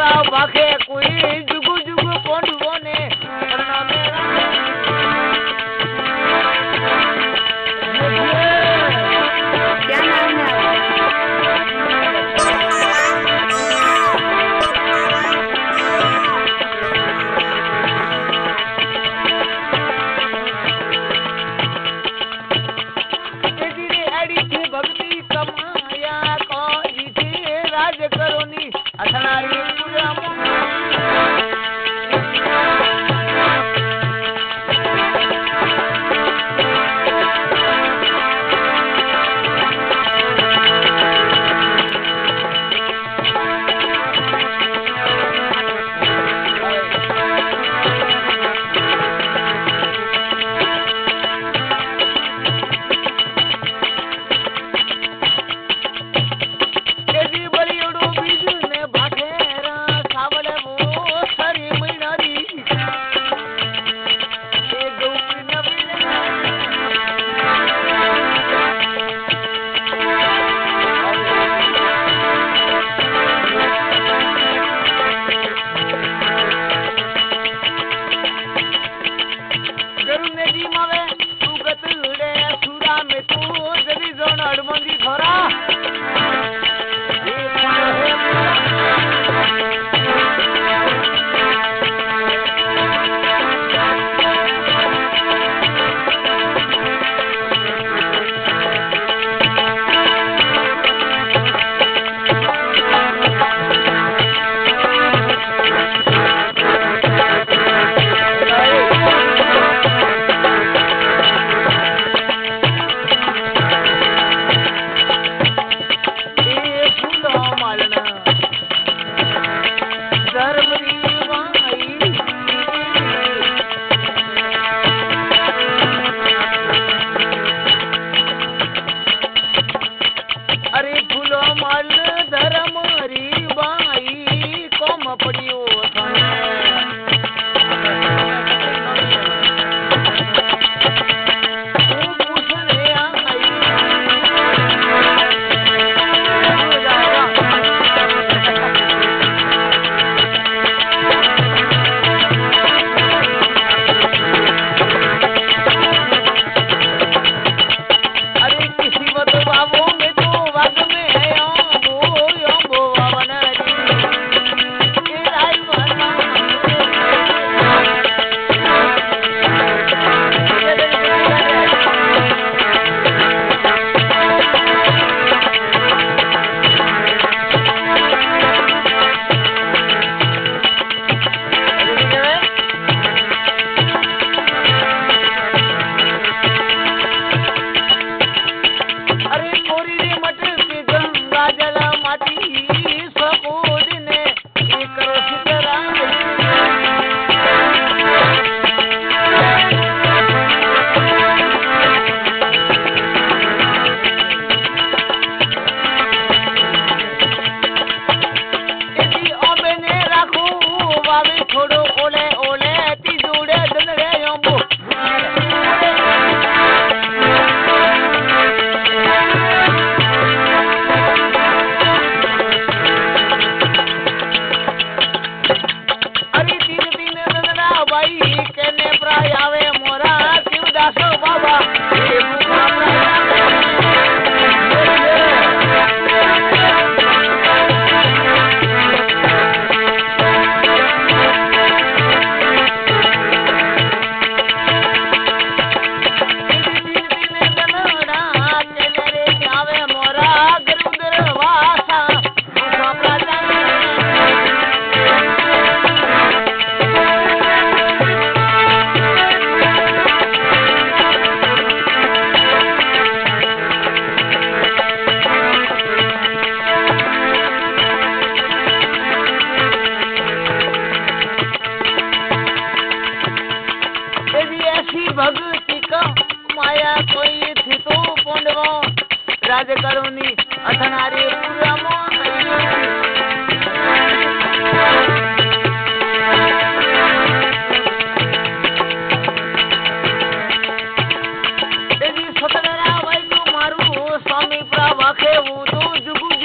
Pake. धर्म કોઈ થીતો પોંડવો રાજકરોની અથનારી મારું સ્વામી પ્રભા ખેવું તું જુગું